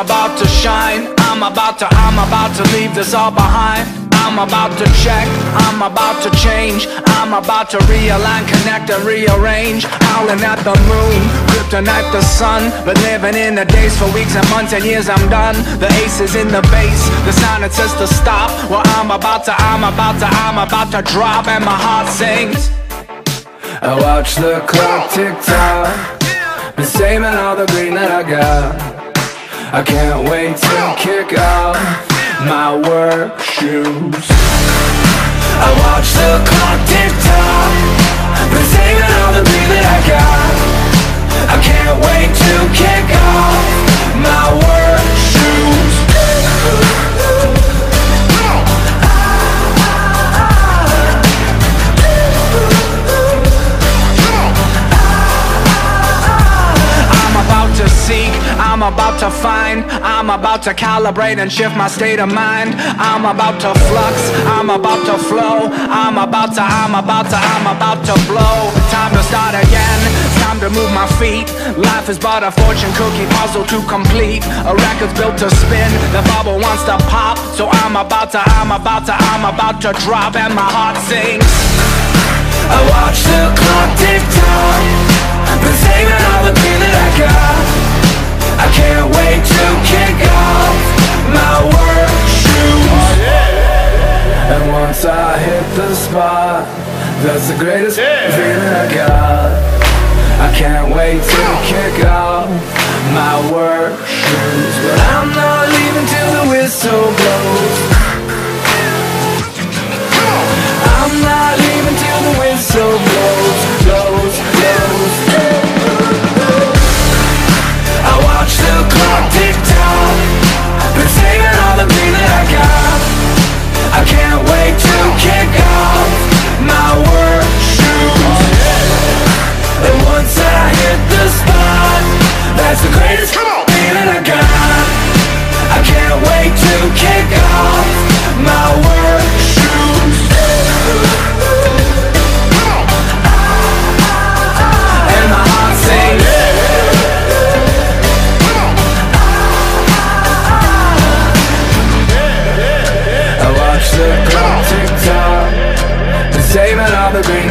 about to shine. I'm about to, I'm about to leave this all behind. I'm about to check, I'm about to change. I'm about to realign, connect and rearrange. Howling at the moon, kryptonite the sun. But living in the days for weeks and months and years I'm done. The ace is in the base, the sign that says to stop. Well I'm about to, I'm about to, I'm about to drop And my heart sings. I watch the clock tick tock. Been saving all the green that I got I can't wait to kick off my work shoes. I watch the clock tick tock Been saving I'm about to find I'm about to calibrate and shift my state of mind I'm about to flux, I'm about to flow I'm about to, I'm about to, I'm about to blow Time to start again, time to move my feet Life is but a fortune cookie puzzle to complete A record's built to spin, the bubble wants to pop So I'm about to, I'm about to, I'm about to drop And my heart sings I watch the clock tick tock spot. That's the greatest feeling I got. I can't wait to kick off my work shoes But I'm not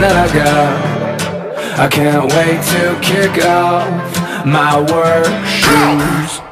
that I got. I can't wait to kick off my work shoes